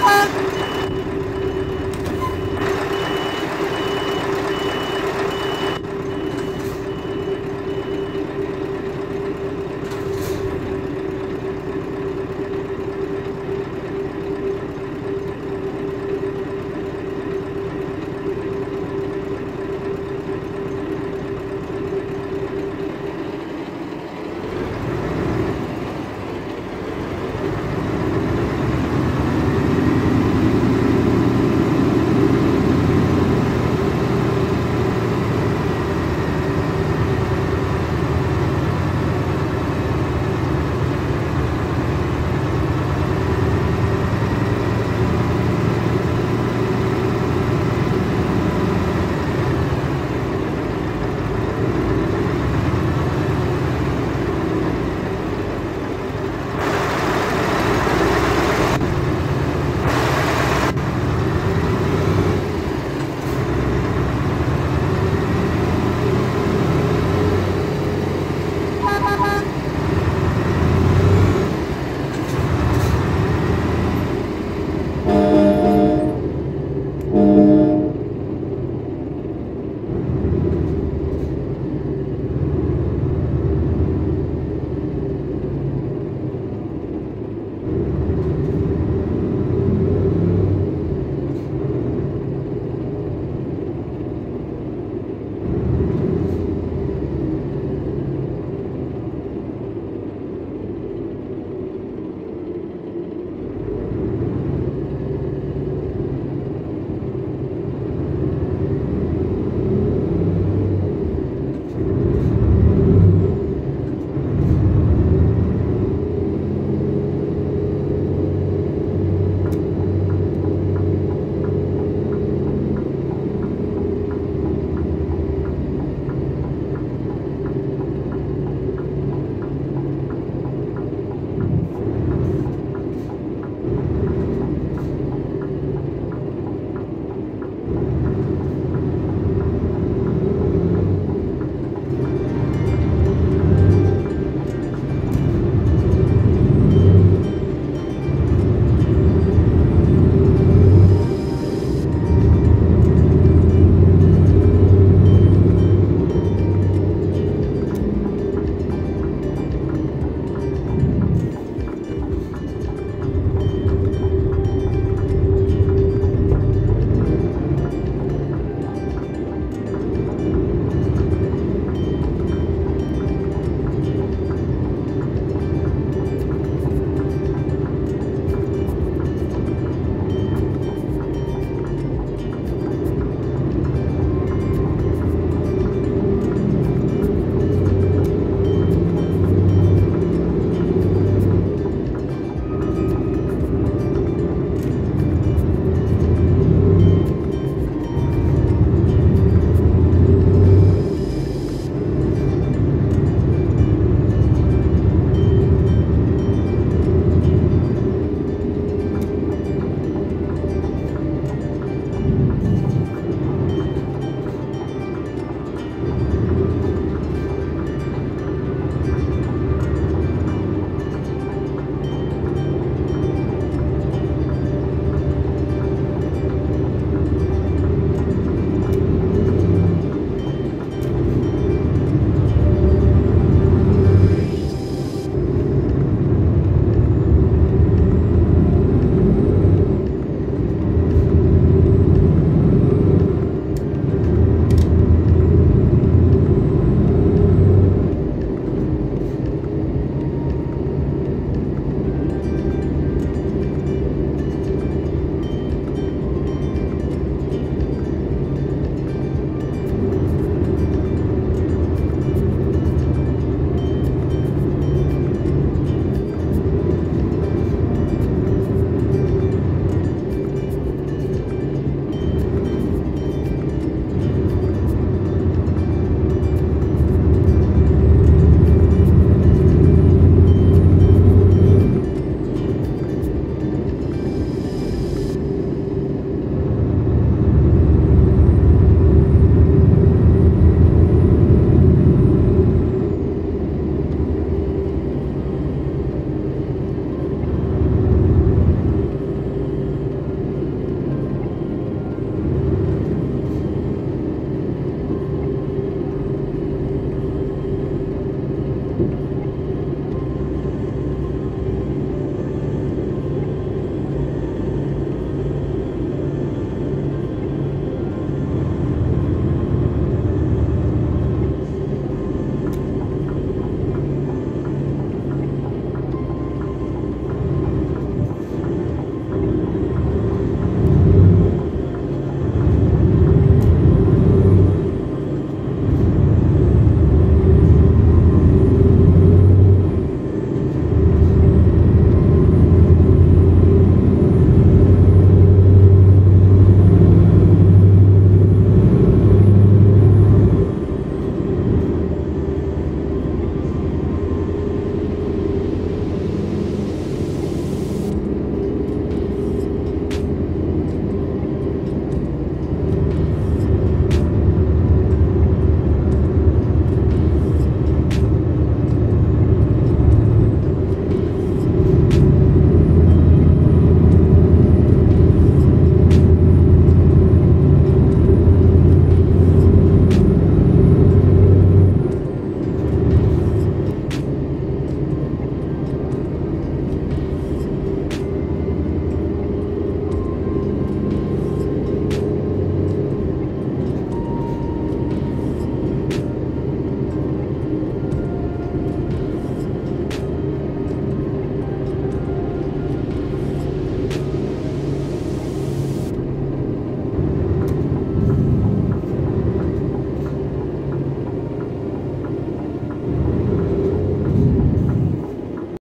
Bye-bye.